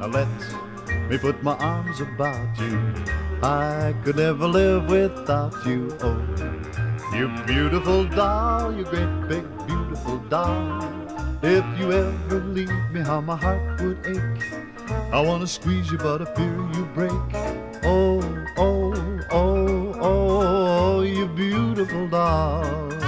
Now let me put my arms about you. I could never live without you. Oh, you beautiful doll, you great big beautiful doll. If you ever leave me, how my heart would ache. I wanna squeeze you, but I fear you break. Oh, oh, oh, oh, you beautiful doll.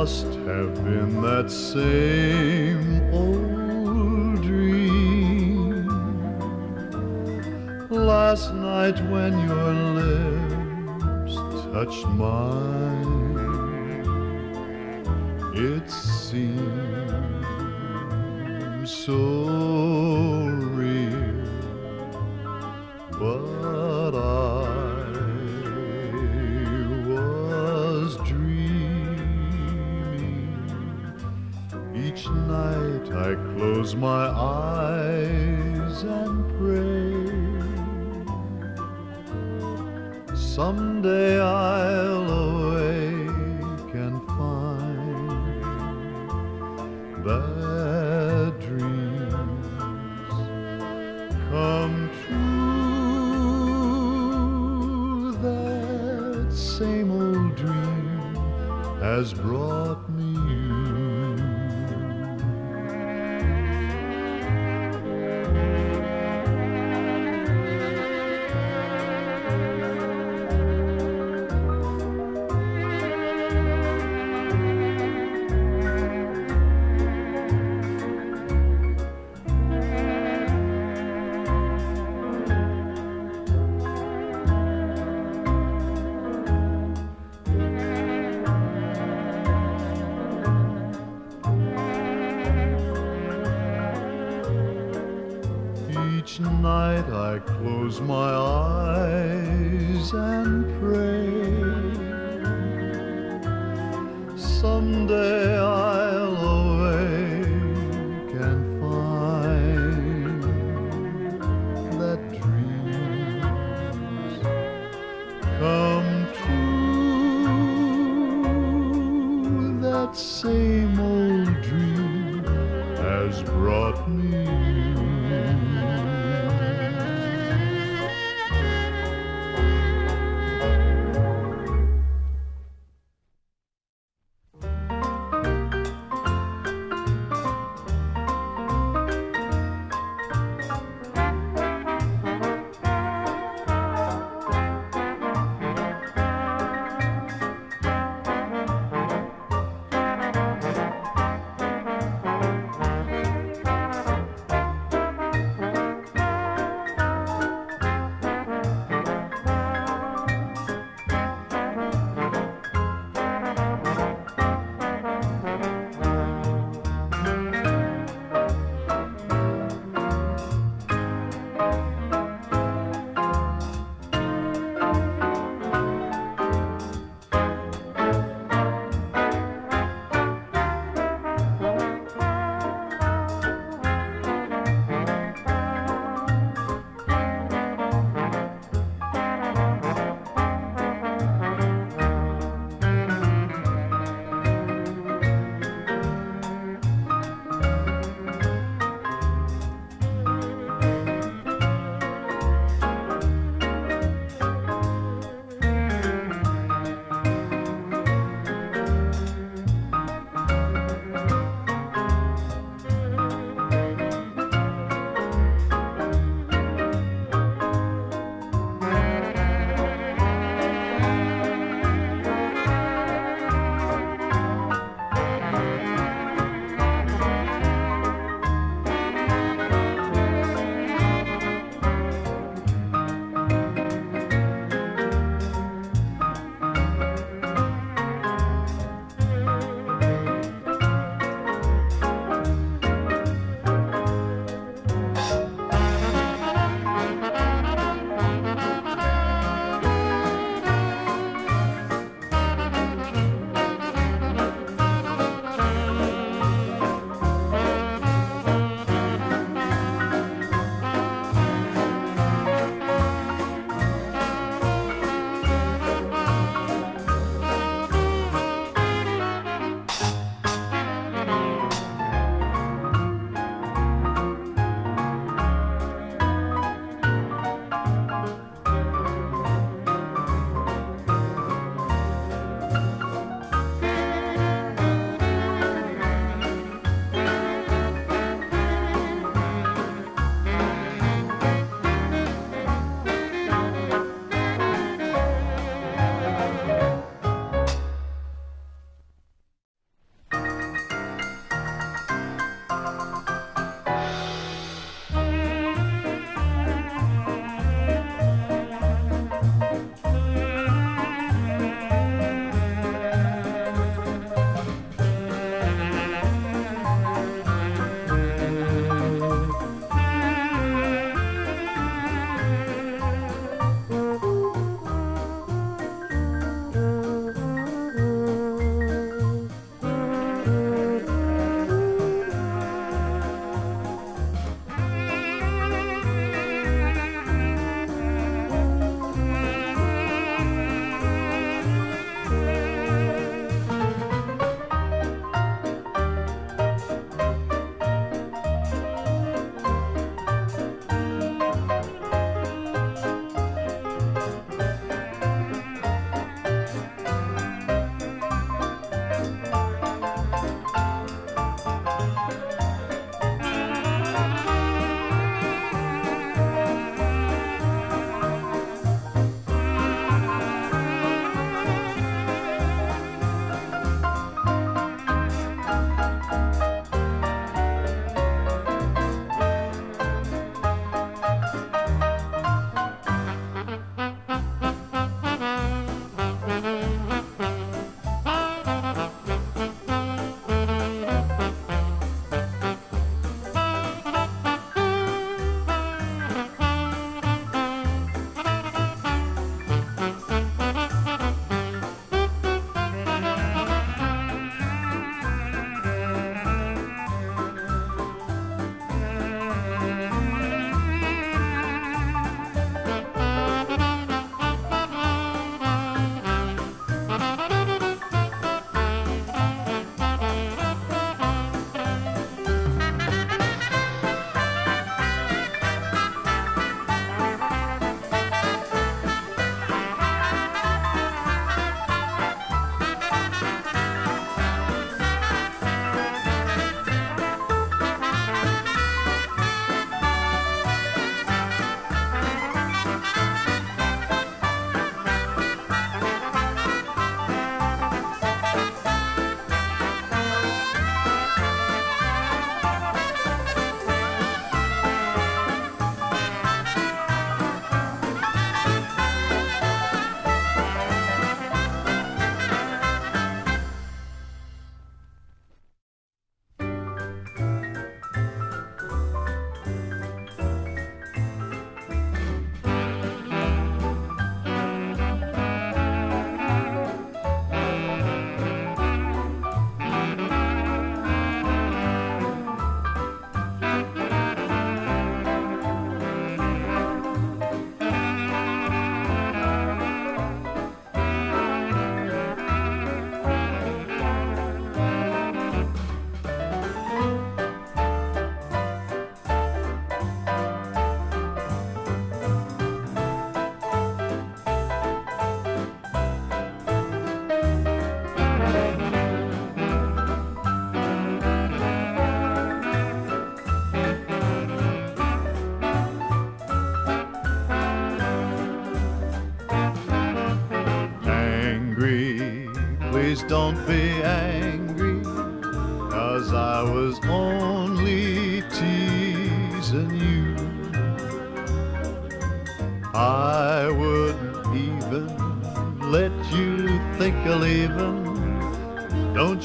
Must have been that same old dream. Last night when your lips touched mine, it seemed so Someday I'll awake and find that dreams come true. That same old dream has brought me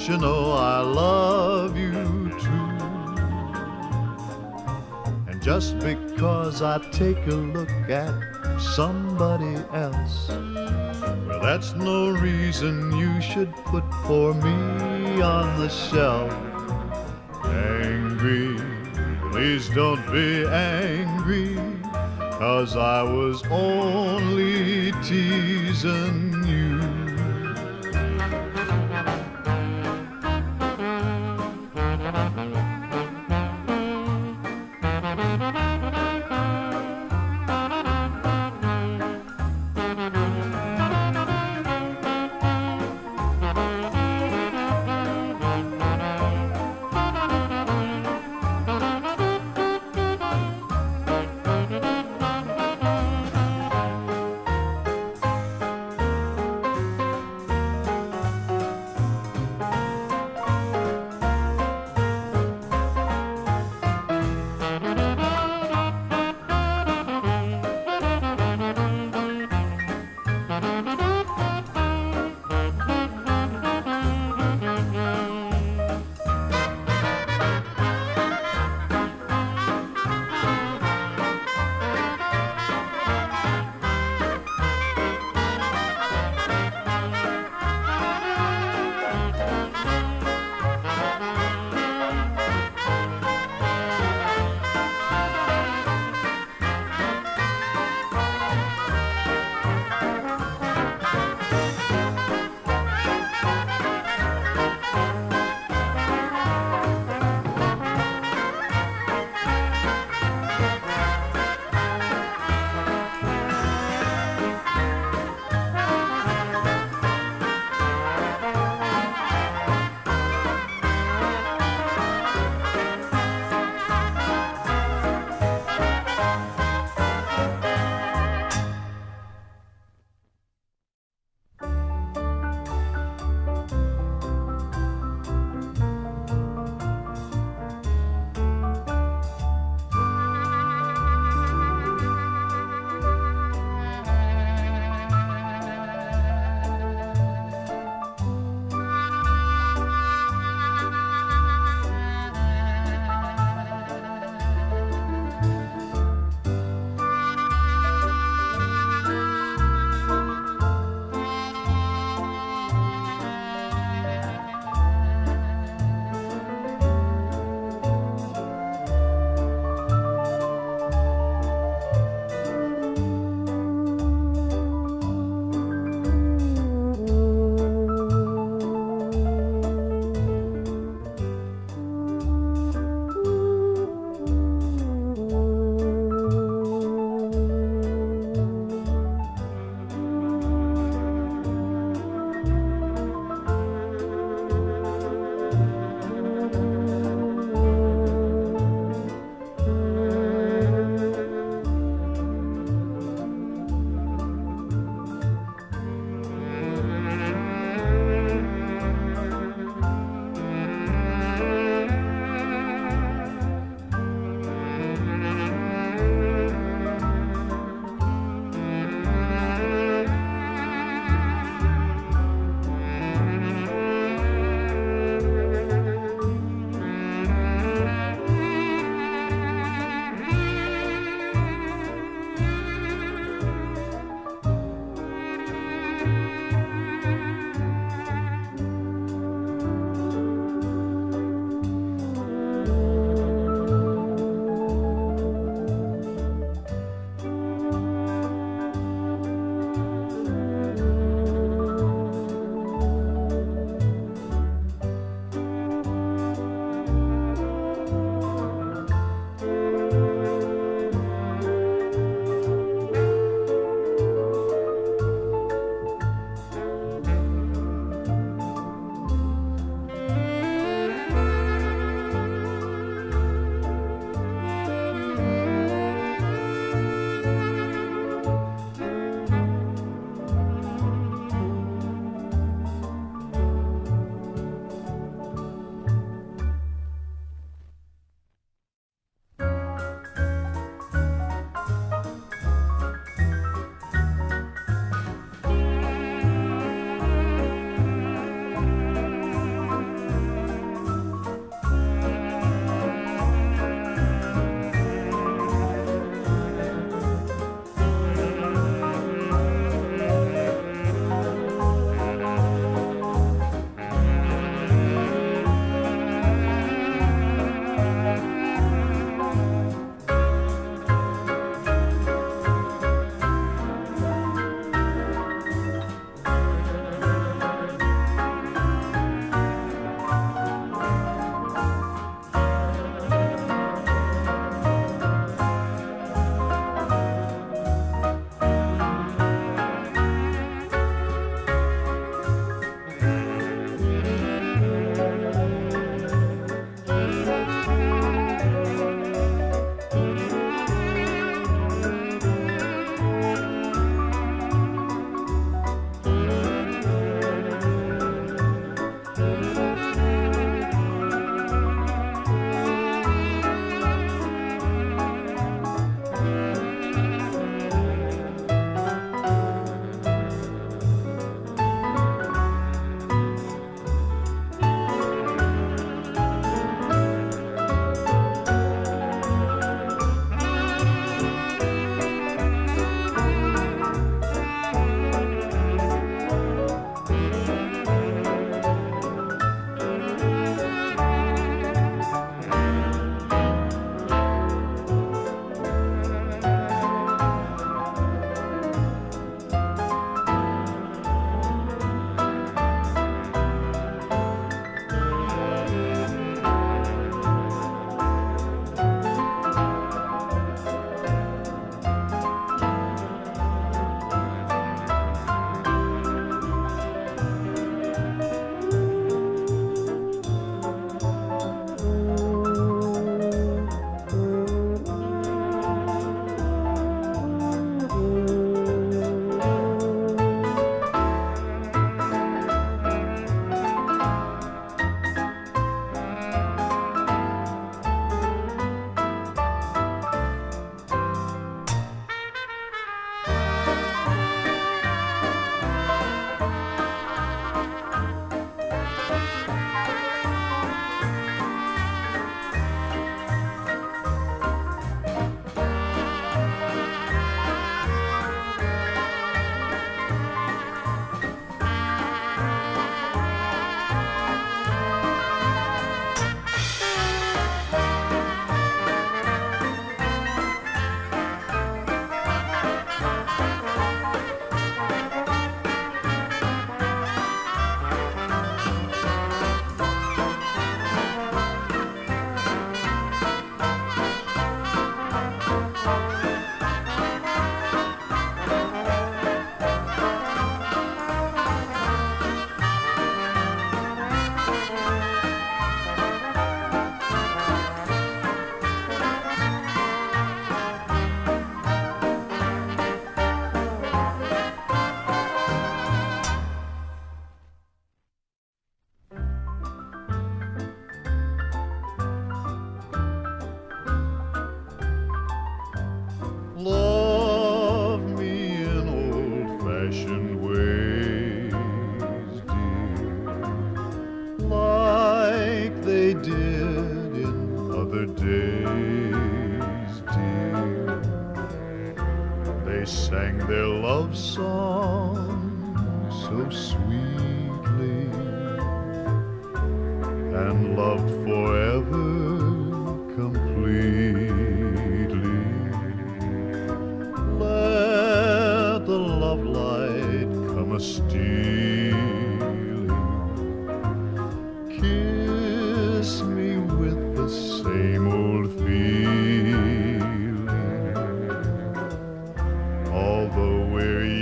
you know I love you too. And just because I take a look at somebody else, well, that's no reason you should put for me on the shelf. Angry, please don't be angry, cause I was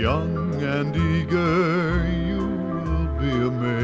young and eager, you will be amazed.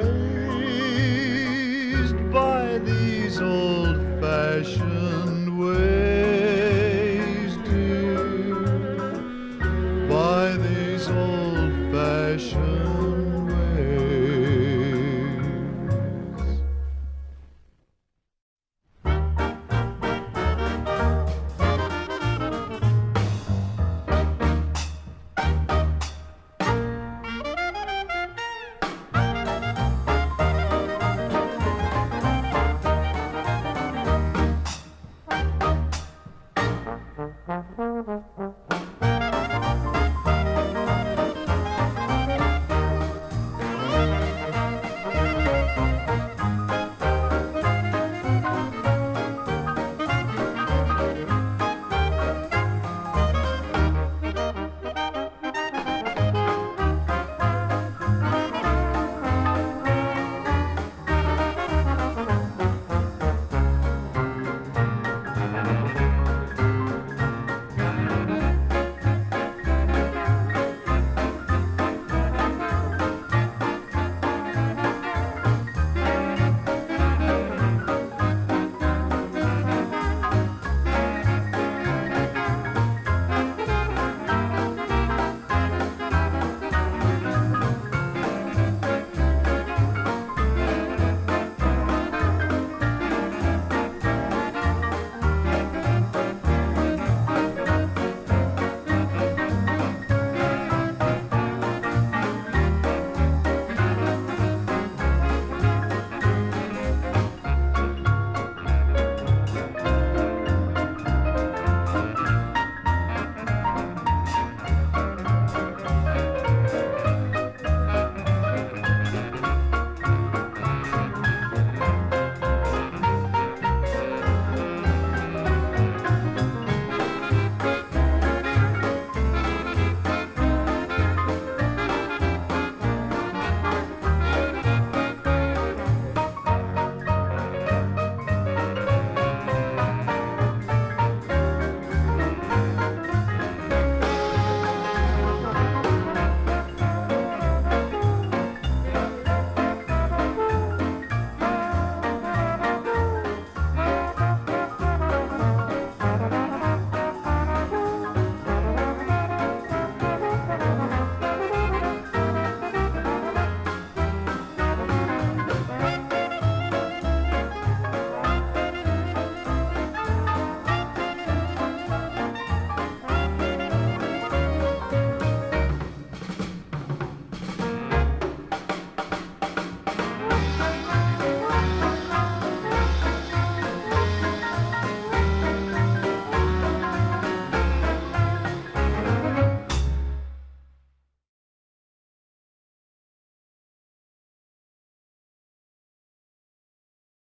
amazed by these old.